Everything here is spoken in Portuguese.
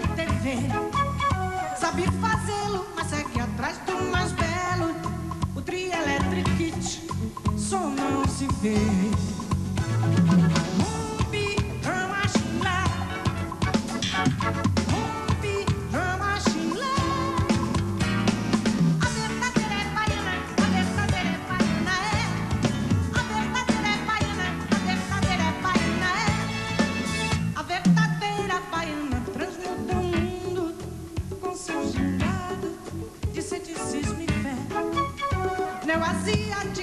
TV. Sabe fazê-lo, mas segue atrás do mais belo. O tri electric kit, som não se vê. I see a